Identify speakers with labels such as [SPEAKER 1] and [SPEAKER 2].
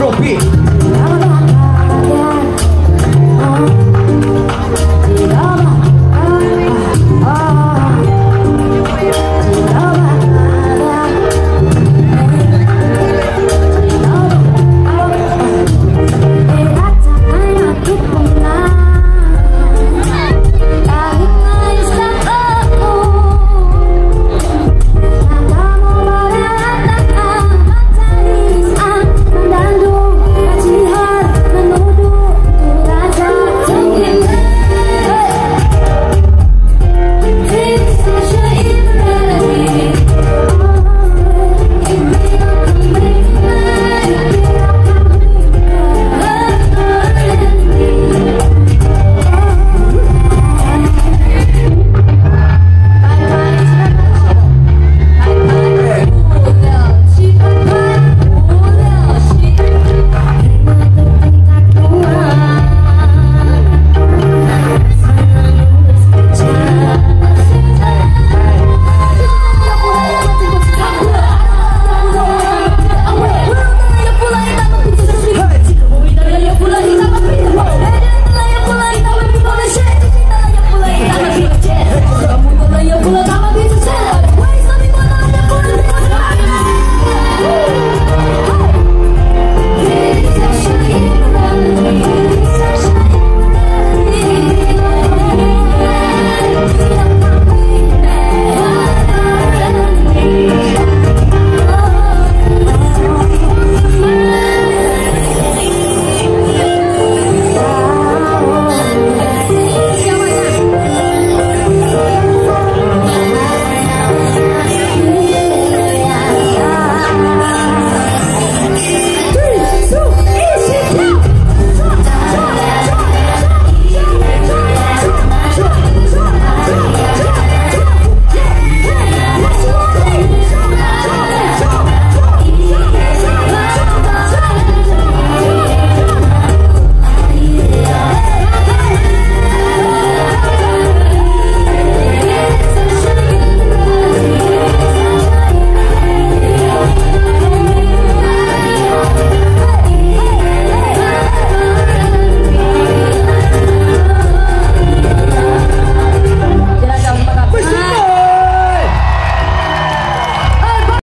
[SPEAKER 1] Afrobeat